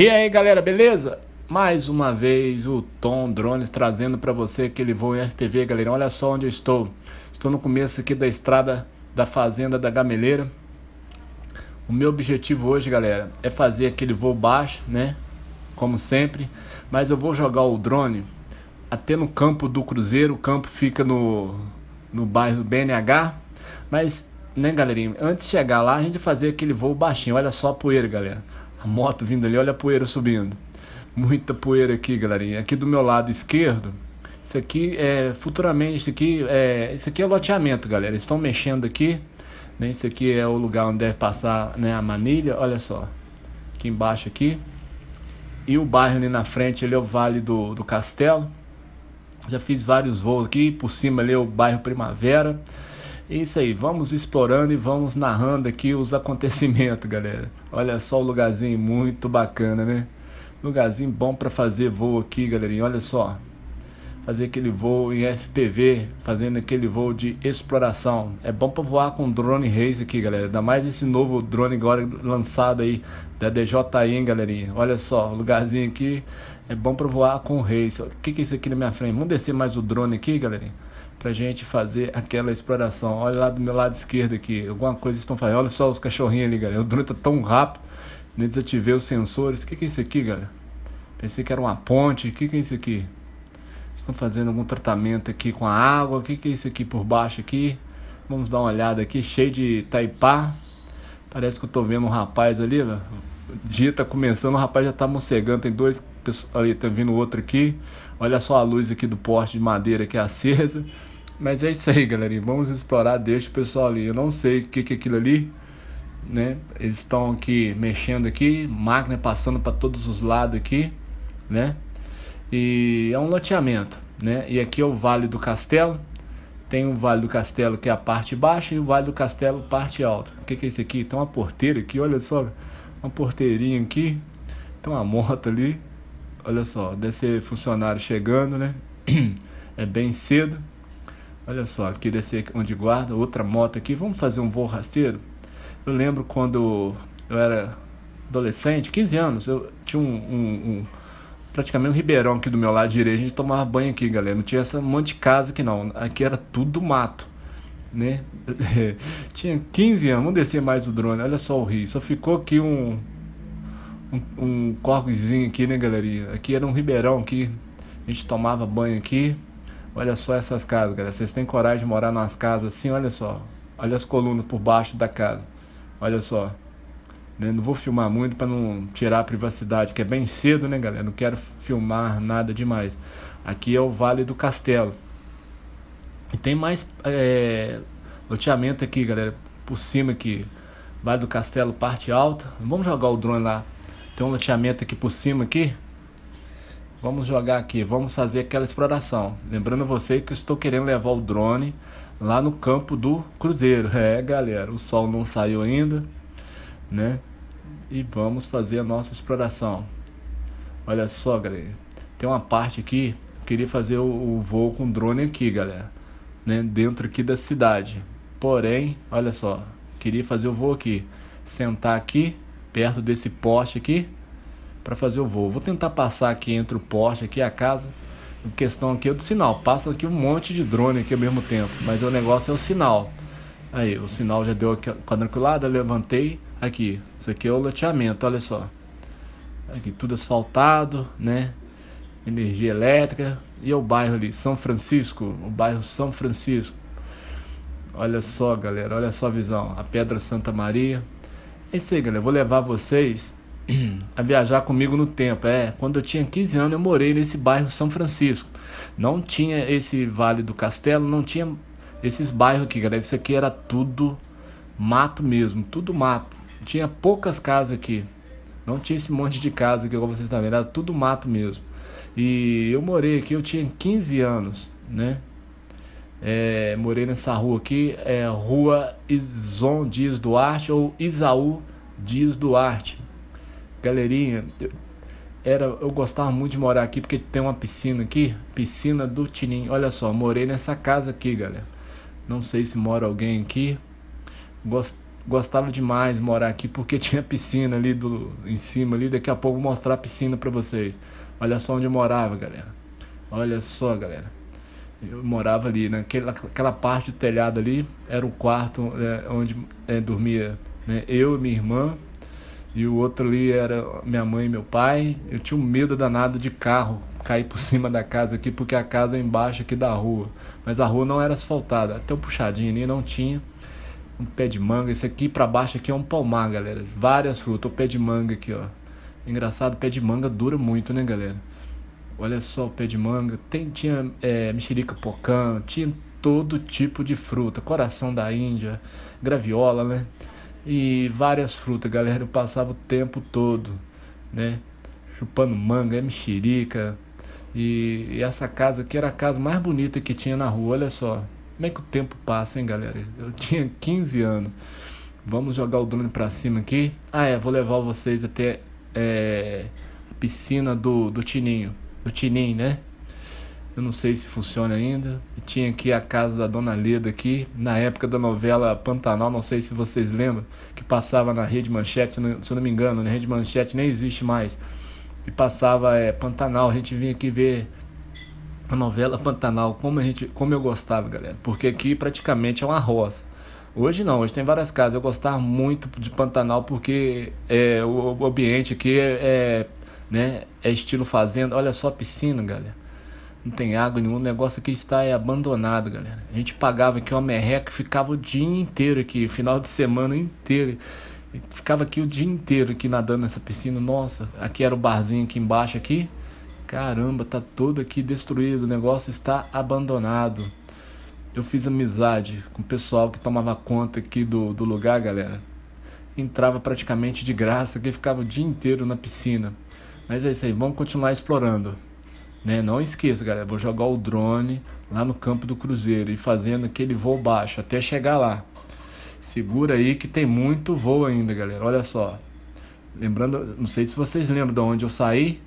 E aí galera, beleza? Mais uma vez o Tom Drones trazendo para você aquele voo em FPV, galera. Olha só onde eu estou. Estou no começo aqui da estrada da fazenda da Gameleira. O meu objetivo hoje, galera, é fazer aquele voo baixo, né? Como sempre, mas eu vou jogar o drone até no campo do Cruzeiro. O campo fica no no bairro BNH, mas né, galerinha, antes de chegar lá, a gente fazer aquele voo baixinho. Olha só a poeira, galera. A moto vindo ali, olha a poeira subindo. Muita poeira aqui, galerinha. Aqui do meu lado esquerdo, isso aqui é futuramente, isso aqui é, isso aqui é loteamento, galera. Eles estão mexendo aqui, né? Isso aqui é o lugar onde deve passar, né, a manilha, olha só. Aqui embaixo aqui. E o bairro ali na frente, ele é o Vale do, do Castelo. Já fiz vários voos aqui, por cima ali é o bairro Primavera. É isso aí, vamos explorando e vamos narrando aqui os acontecimentos, galera. Olha só o lugarzinho muito bacana, né? Lugarzinho bom para fazer voo aqui, galerinha. Olha só. Fazer aquele voo em FPV, fazendo aquele voo de exploração. É bom para voar com drone race aqui, galera. Ainda mais esse novo drone agora lançado aí da DJI, galerinha. Olha só, o lugarzinho aqui é bom para voar com race. O que, que é isso aqui na minha frente? Vamos descer mais o drone aqui, galerinha pra gente fazer aquela exploração. Olha lá do meu lado esquerdo aqui, alguma coisa estão fazendo. Olha só os cachorrinhos ali, galera. O drone tá tão rápido, nem desativei os sensores. O que, que é isso aqui, galera? Pensei que era uma ponte. O que, que é isso aqui? Estão fazendo algum tratamento aqui com a água. O que, que é isso aqui por baixo aqui? Vamos dar uma olhada aqui, cheio de taipá. Parece que eu tô vendo um rapaz ali, velho. O dia tá começando, o rapaz já tá mocegando. Tem dois ali, tá vindo outro aqui. Olha só a luz aqui do poste de madeira que é acesa. Mas é isso aí, galerinha. Vamos explorar, deixa o pessoal ali. Eu não sei o que, que é aquilo ali, né? Eles estão aqui mexendo aqui, máquina passando para todos os lados aqui, né? E é um loteamento, né? E aqui é o Vale do Castelo. Tem o Vale do Castelo que é a parte baixa e o Vale do Castelo parte alta. O que, que é isso aqui? Tem uma porteira aqui, olha só. Uma porteirinha aqui. Tem uma moto ali. Olha só, deve ser funcionário chegando, né? É bem cedo. Olha só, aqui descer onde guarda, outra moto aqui. Vamos fazer um voo rasteiro? Eu lembro quando eu era adolescente, 15 anos, eu tinha um, um, um praticamente um ribeirão aqui do meu lado direito, a gente tomava banho aqui, galera. Não tinha essa monte de casa aqui não. Aqui era tudo mato, né? tinha 15 anos, vamos descer mais o drone. Olha só o rio. Só ficou aqui um um, um aqui, né, galerinha? Aqui era um ribeirão aqui. A gente tomava banho aqui. Olha só essas casas, galera. Vocês têm coragem de morar nas casas assim? Olha só. Olha as colunas por baixo da casa. Olha só. Não vou filmar muito para não tirar a privacidade, que é bem cedo, né, galera? Não quero filmar nada demais. Aqui é o Vale do Castelo. E tem mais é, loteamento aqui, galera. Por cima aqui. Vale do Castelo, parte alta. Vamos jogar o drone lá. Tem um loteamento aqui por cima aqui. Vamos jogar aqui, vamos fazer aquela exploração. Lembrando você que estou querendo levar o drone lá no campo do Cruzeiro. É, galera, o sol não saiu ainda, né? E vamos fazer a nossa exploração. Olha só, galera. Tem uma parte aqui, queria fazer o, o voo com drone aqui, galera. Né? Dentro aqui da cidade. Porém, olha só, queria fazer o voo aqui. Sentar aqui, perto desse poste aqui para fazer o voo. Vou tentar passar aqui entre o poste aqui a casa. A questão aqui é do sinal. Passa aqui um monte de drone aqui ao mesmo tempo, mas o negócio é o sinal. Aí, o sinal já deu aqui quadriculada, levantei. Aqui, isso aqui é o loteamento, olha só. Aqui tudo asfaltado, né? Energia elétrica. E é o bairro ali, São Francisco, o bairro São Francisco. Olha só, galera, olha só a visão. A Pedra Santa Maria. É isso aí, galera. Vou levar vocês a viajar comigo no tempo. É, quando eu tinha 15 anos eu morei nesse bairro São Francisco. Não tinha esse Vale do Castelo, não tinha esses bairros aqui, galera. Isso aqui era tudo mato mesmo, tudo mato. Tinha poucas casas aqui. Não tinha esse monte de casa como vocês estão vendo, era tudo mato mesmo. E eu morei aqui, eu tinha 15 anos, né? É, morei nessa rua aqui, é Rua Ison Dias Duarte ou Isaú Dias Duarte. Galerinha, era, eu gostava muito de morar aqui porque tem uma piscina aqui, piscina do Tininho. Olha só, morei nessa casa aqui, galera. Não sei se mora alguém aqui. Gost... Gostava demais de morar aqui porque tinha piscina ali do, em cima ali. Daqui a pouco vou mostrar a piscina para vocês. Olha só onde eu morava, galera. Olha só, galera. Eu morava ali, naquela aquela parte do telhado ali, era o quarto é, onde é, dormia né, eu e minha irmã, e o outro ali era minha mãe e meu pai. Eu tinha um medo danado de carro cair por cima da casa aqui, porque a casa é embaixo aqui da rua. Mas a rua não era asfaltada, até um puxadinho ali não tinha. Um pé de manga, esse aqui para baixo aqui é um palmar, galera. Várias frutas, o pé de manga aqui, ó. Engraçado, pé de manga dura muito, né, galera? Olha só o pé de manga. Tem, tinha é, mexerica pocã, tinha todo tipo de fruta. Coração da Índia, graviola, né? E várias frutas, galera. Eu passava o tempo todo, né? Chupando manga, é mexerica. E, e essa casa aqui era a casa mais bonita que tinha na rua, olha só. Como é que o tempo passa, hein, galera? Eu tinha 15 anos. Vamos jogar o drone pra cima aqui. Ah, é, vou levar vocês até é, a piscina do, do Tininho do Tinim, né? Eu não sei se funciona ainda. E tinha aqui a casa da Dona Leda aqui, na época da novela Pantanal, não sei se vocês lembram, que passava na Rede Manchete, se não, se não me engano, na Rede Manchete nem existe mais. E passava é, Pantanal, a gente vinha aqui ver a novela Pantanal, como a gente, como eu gostava, galera, porque aqui praticamente é uma roça. Hoje não, hoje tem várias casas. Eu gostava muito de Pantanal porque é, o, o ambiente aqui é, é né? É estilo fazenda. Olha só a piscina, galera. Não tem água nenhuma. O negócio aqui está é abandonado, galera. A gente pagava aqui uma merreca, ficava o dia inteiro aqui, final de semana inteiro. Ficava aqui o dia inteiro aqui nadando nessa piscina. Nossa, aqui era o barzinho aqui embaixo aqui. Caramba, tá todo aqui destruído. O negócio está abandonado. Eu fiz amizade com o pessoal que tomava conta aqui do, do lugar, galera. Entrava praticamente de graça, que ficava o dia inteiro na piscina. Mas é isso aí, vamos continuar explorando. Né? Não esqueça, galera, vou jogar o drone lá no campo do Cruzeiro e fazendo aquele voo baixo até chegar lá. Segura aí que tem muito voo ainda, galera. Olha só. Lembrando, não sei se vocês lembram de onde eu saí,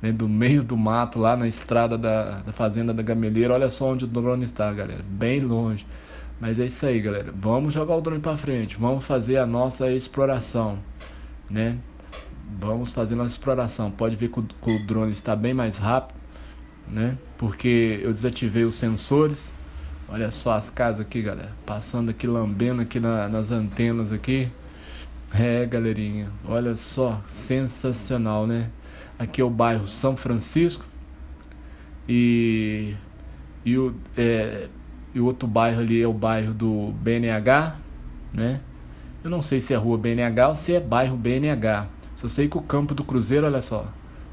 né, do meio do mato lá na estrada da, da fazenda da Gameleira. Olha só onde o drone está, galera. Bem longe. Mas é isso aí, galera. Vamos jogar o drone para frente. Vamos fazer a nossa exploração, né? vamos fazer nossa exploração. Pode ver que o, que o drone está bem mais rápido, né? Porque eu desativei os sensores. Olha só as casas aqui, galera. Passando aqui, lambendo aqui na, nas antenas aqui. É, galerinha. Olha só, sensacional, né? Aqui é o bairro São Francisco. E, e, o, é, e o outro bairro ali é o bairro do BNH, né? Eu não sei se é rua BNH ou se é bairro BNH. Só sei que o campo do Cruzeiro, olha só,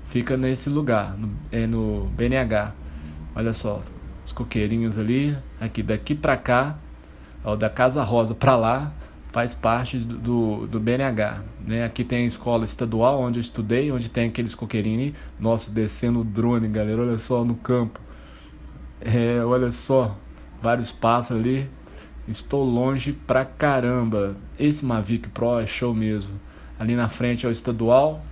fica nesse lugar, no, é no BNH. Olha só, os coqueirinhos ali, aqui daqui para cá, ó, da Casa Rosa para lá, faz parte do, do BNH. Né? Aqui tem a escola estadual onde eu estudei, onde tem aqueles coqueirinhos. Nossa, descendo o drone, galera, olha só no campo. É, olha só, vários passos ali. Estou longe pra caramba. Esse Mavic Pro é show mesmo. Ali na frente é o estadual.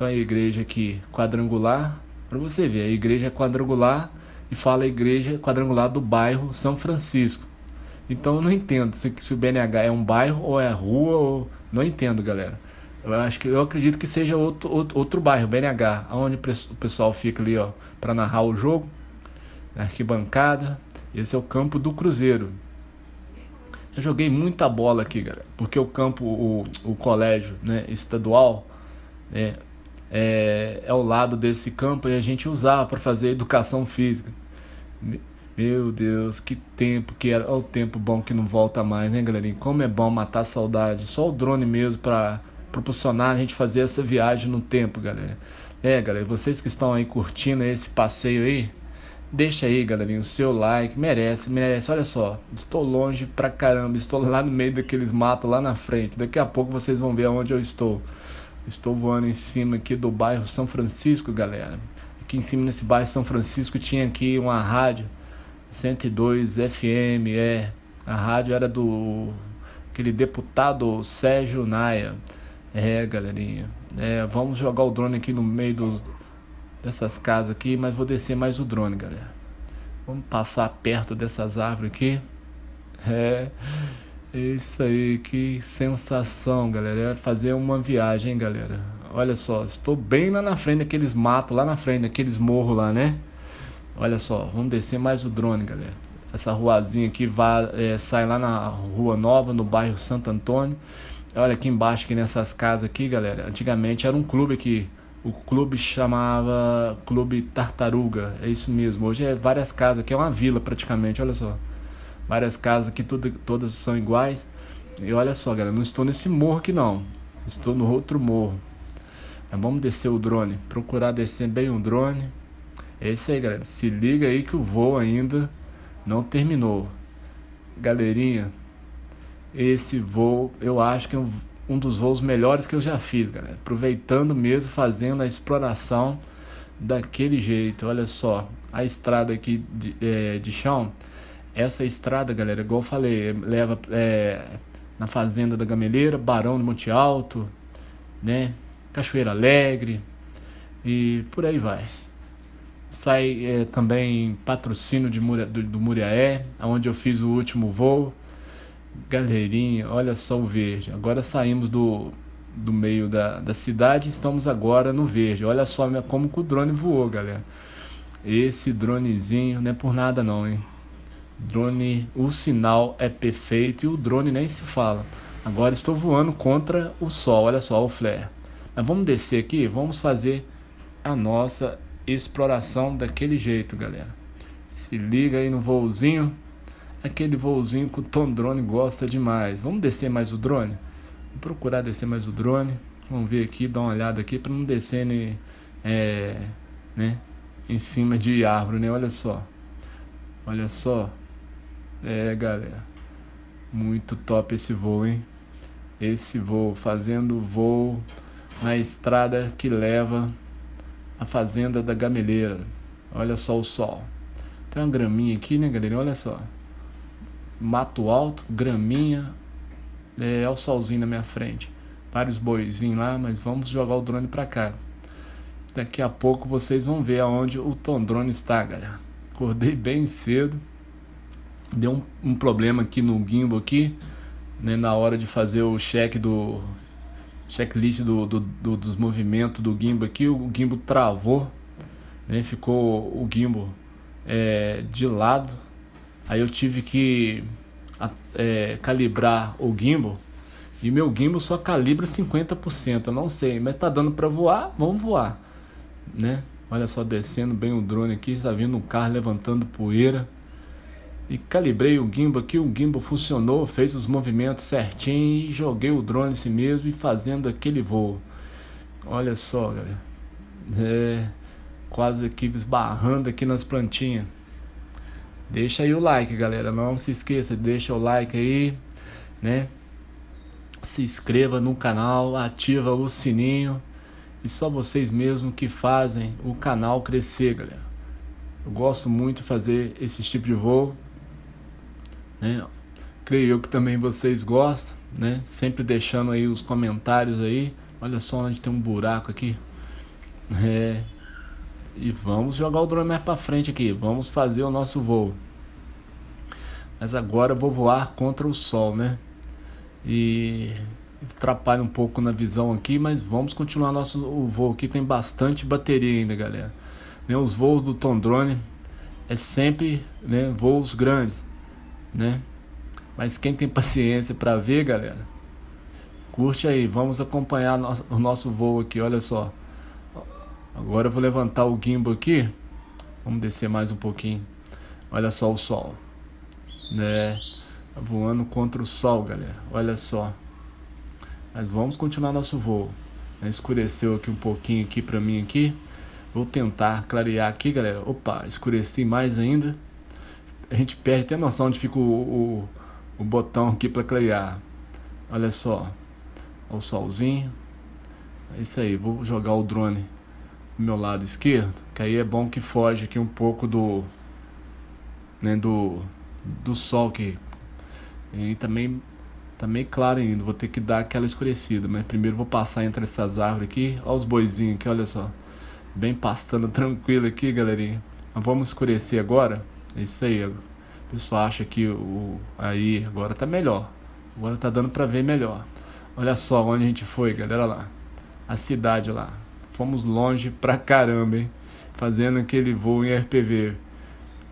Então a igreja aqui quadrangular. Para você ver, a igreja é quadrangular e fala a igreja quadrangular do bairro São Francisco. Então eu não entendo se, se o BNH é um bairro ou é rua ou não entendo, galera. Eu acho que eu acredito que seja outro, outro, outro bairro, BNH, onde o pessoal fica ali, ó, para narrar o jogo, na arquibancada. Esse é o campo do Cruzeiro. Eu joguei muita bola aqui, galera, porque o campo, o, o colégio né, estadual né, é, é ao lado desse campo e a gente usava para fazer educação física. Meu Deus, que tempo que era. Olha o tempo bom que não volta mais, né, galerinha? Como é bom matar saudade. Só o drone mesmo para proporcionar a gente fazer essa viagem no tempo, galera. É, galera, vocês que estão aí curtindo esse passeio aí, Deixa aí, galerinha, o seu like. Merece, merece. Olha só, estou longe pra caramba. Estou lá no meio daqueles matos lá na frente. Daqui a pouco vocês vão ver aonde eu estou. Estou voando em cima aqui do bairro São Francisco, galera. Aqui em cima nesse bairro São Francisco tinha aqui uma rádio 102 FM, é. A rádio era do aquele deputado Sérgio Naia. É, galerinha. É, vamos jogar o drone aqui no meio dos dessas casas aqui, mas vou descer mais o drone, galera. Vamos passar perto dessas árvores aqui. É, isso aí, que sensação, galera. É fazer uma viagem, galera. Olha só, estou bem lá na frente daqueles matos, lá na frente daqueles morros lá, né? Olha só, vamos descer mais o drone, galera. Essa ruazinha aqui vai, é, sai lá na Rua Nova, no bairro Santo Antônio. Olha aqui embaixo, aqui nessas casas aqui, galera. Antigamente era um clube aqui. O clube chamava Clube Tartaruga. É isso mesmo. Hoje é várias casas, aqui é uma vila praticamente, olha só. Várias casas aqui, tudo, todas são iguais. E olha só, galera, não estou nesse morro aqui não. Estou no outro morro. Mas vamos descer o drone. Procurar descer bem o drone. É isso aí, galera. Se liga aí que o voo ainda não terminou. Galerinha, esse voo, eu acho que é um, um dos voos melhores que eu já fiz, galera. Aproveitando mesmo, fazendo a exploração daquele jeito. Olha só, a estrada aqui de, é, de chão. Essa estrada, galera, igual eu falei, leva é, na Fazenda da Gameleira, Barão do Monte Alto, né? Cachoeira Alegre e por aí vai. Sai é, também patrocínio de do, do Muriaé, onde eu fiz o último voo. Galerinha, olha só o verde. Agora saímos do, do meio da, da cidade estamos agora no verde. Olha só como o drone voou, galera. Esse dronezinho não é por nada não, hein? Drone, o sinal é perfeito e o drone nem se fala. Agora estou voando contra o sol, olha só o flare. Mas vamos descer aqui, vamos fazer a nossa exploração daquele jeito, galera. Se liga aí no voozinho aquele voozinho que o Tom Drone gosta demais. Vamos descer mais o drone? Vou procurar descer mais o drone. Vamos ver aqui, dar uma olhada aqui para não descer né, é, né, em cima de árvore, né? Olha só. Olha só. É, galera. Muito top esse voo, hein? Esse voo, fazendo voo na estrada que leva a fazenda da Gameleira. Olha só o sol. Tem uma graminha aqui, né, galera? Olha só mato alto, graminha, é, é o solzinho na minha frente. Vários boizinhos lá, mas vamos jogar o drone para cá. Daqui a pouco vocês vão ver aonde o Tom Drone está, galera. Acordei bem cedo. Deu um, um problema aqui no gimbal aqui, né, na hora de fazer o check do checklist do, do, do, dos movimentos do gimbal aqui, o gimbal travou, né, ficou o gimbal é, de lado Aí eu tive que é, calibrar o gimbal e meu gimbal só calibra 50%, eu não sei, mas tá dando para voar, vamos voar, né? Olha só descendo bem o drone aqui, está vindo um carro levantando poeira. E calibrei o gimbal aqui, o gimbal funcionou, fez os movimentos certinho e joguei o drone assim mesmo e fazendo aquele voo. Olha só, galera. É, quase aqui esbarrando aqui nas plantinhas. Deixa aí o like, galera. Não se esqueça, deixa o like aí, né? Se inscreva no canal, ativa o sininho. E só vocês mesmo que fazem o canal crescer, galera. Eu gosto muito de fazer esse tipo de voo, né? Creio eu que também vocês gostam, né? Sempre deixando aí os comentários aí. Olha só onde tem um buraco aqui. É, e vamos jogar o drone mais para frente aqui. Vamos fazer o nosso voo. Mas agora eu vou voar contra o sol, né? E atrapalha um pouco na visão aqui, mas vamos continuar nosso o voo aqui. Tem bastante bateria ainda, galera. Né? Os voos do Tom Drone é sempre né, voos grandes, né? Mas quem tem paciência para ver, galera, curte aí. Vamos acompanhar o nosso voo aqui. Olha só. Agora eu vou levantar o gimbal aqui. Vamos descer mais um pouquinho. Olha só o sol, né? Voando contra o sol, galera. Olha só. Mas vamos continuar nosso voo. Escureceu aqui um pouquinho aqui para mim aqui. Vou tentar clarear aqui, galera. Opa, escureci mais ainda. A gente perde até a noção onde fica o, o, o botão aqui para clarear. Olha só. O solzinho. É isso aí. Vou jogar o drone meu lado esquerdo, que aí é bom que foge aqui um pouco do né, do do sol que e também tá claro ainda, vou ter que dar aquela escurecida, mas primeiro vou passar entre essas árvores aqui, olha os boizinhos aqui, olha só. Bem pastando tranquilo aqui, galerinha. Mas vamos escurecer agora. É isso aí. O pessoal acha que o aí agora tá melhor. Agora tá dando para ver melhor. Olha só onde a gente foi, galera lá. A cidade lá. Fomos longe pra caramba, hein? Fazendo aquele voo em RPV.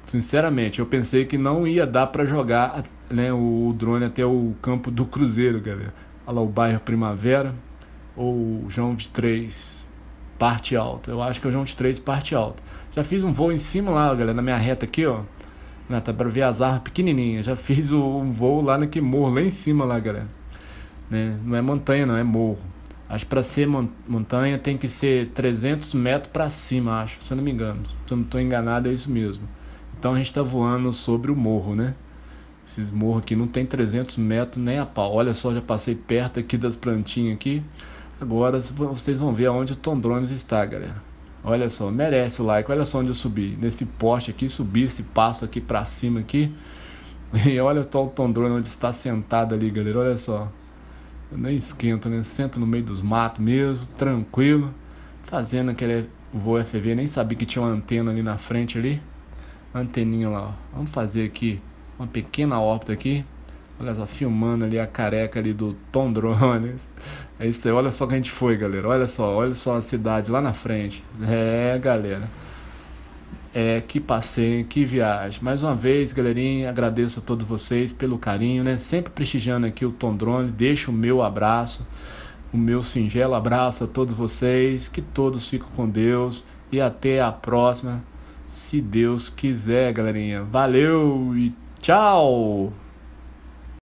Sinceramente, eu pensei que não ia dar para jogar né, o drone até o campo do Cruzeiro, galera. Olha lá o bairro Primavera ou João de Três, parte alta. Eu acho que é o João de Três, parte alta. Já fiz um voo em cima lá, galera, na minha reta aqui, ó. Né, tá para ver as árvores pequenininhas. Já fiz um voo lá naquele morro, lá em cima lá, galera. Né? Não é montanha, não, é morro. Acho que para ser montanha tem que ser 300 metros para cima, acho, se eu não me engano. Se eu não estou enganado, é isso mesmo. Então a gente está voando sobre o morro, né? Esses morros aqui não tem 300 metros nem a pau. Olha só, já passei perto aqui das plantinhas aqui. Agora vocês vão ver aonde o Tom Drones está, galera. Olha só, merece o like. Olha só onde eu subi. Nesse poste aqui, subi esse passo aqui para cima aqui. E olha só o Tom Drone onde está sentado ali, galera. Olha só. Eu nem esquento, né? Sento no meio dos matos mesmo, tranquilo. Fazendo aquele voo FV. Nem sabia que tinha uma antena ali na frente ali. Anteninha lá, ó. Vamos fazer aqui uma pequena órbita aqui. Olha só, filmando ali a careca ali do Tom Drones. É isso aí, olha só que a gente foi, galera. Olha só, olha só a cidade lá na frente. É, galera. É, que passeio, que viagem. Mais uma vez, galerinha, agradeço a todos vocês pelo carinho, né? Sempre prestigiando aqui o Tom Drone. Deixo o meu abraço, o meu singelo abraço a todos vocês. Que todos fiquem com Deus e até a próxima, se Deus quiser, galerinha. Valeu e tchau!